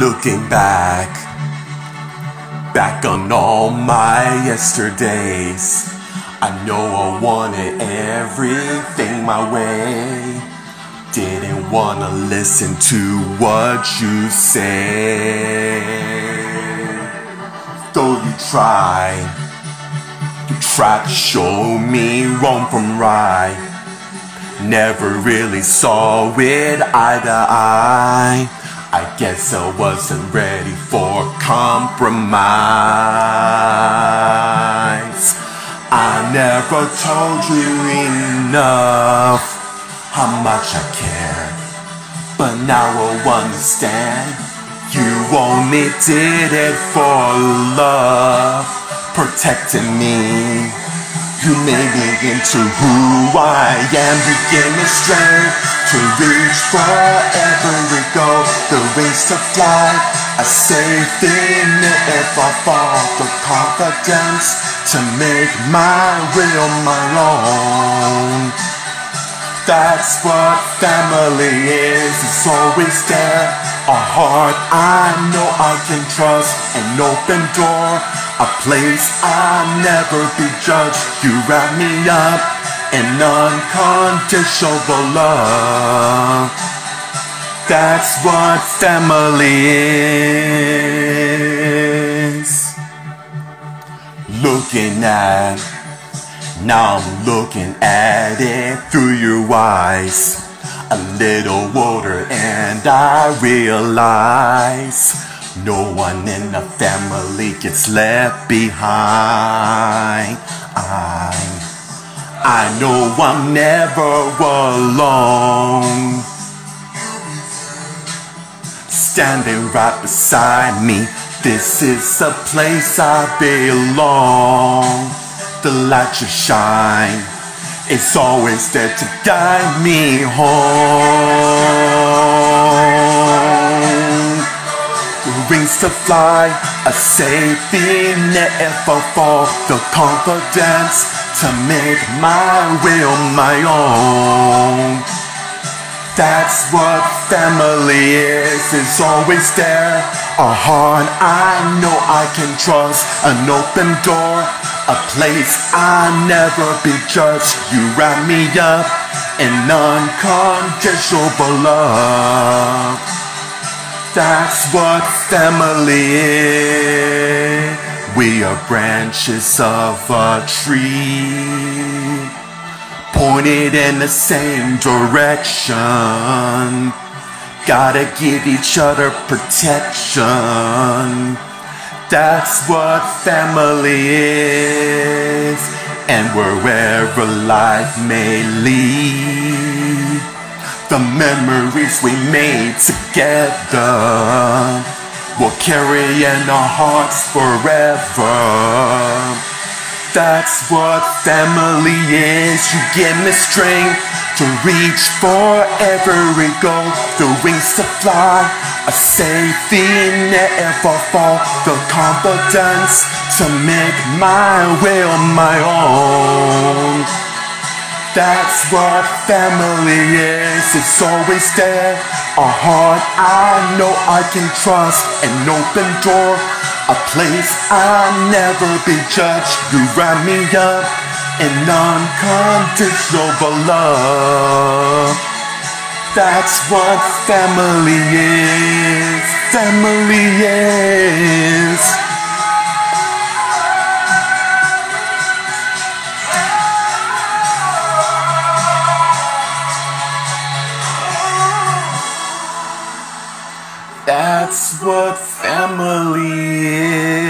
Looking back, back on all my yesterdays. I know I wanted everything my way. Didn't wanna listen to what you say. Though you tried, you tried to show me wrong from right. Never really saw it eye to eye. I guess I wasn't ready for compromise. I never told you enough how much I care. But now I understand you only did it for love, protecting me. You made me into who I am. You gave me strength to reach forever and go. The wings to fly, a safe in it if I fall. The confidence to make my will my own. That's what family is. It's always there. A heart I know I can trust. An open door. A place I'll never be judged. You wrap me up in unconditional love. That's what family is. Looking at, now I'm looking at it through your eyes. A little older and I realize no one in the family gets left behind. I, I know I'm never alone. Standing right beside me, this is the place I belong. The light you shine it's always there to guide me home. To fly, a safety net I fall. The confidence to make my will my own. That's what family is, it's always there. A heart I know I can trust, an open door, a place I'll never be judged. You wrap me up in unconditional love. That's what family is. We are branches of a tree pointed in the same direction. Gotta give each other protection. That's what family is. And wherever life may lead, the memories we made together will carry in our hearts forever. That's what family is. You give me strength to reach forever and go. The wings to fly, a safety I fall. The confidence to make my will my own. That's what family is. It's always there. A heart I know I can trust. An open door. A place I'll never be judged. You wrap me up in unconditional love. That's what family is. Family is. what family is.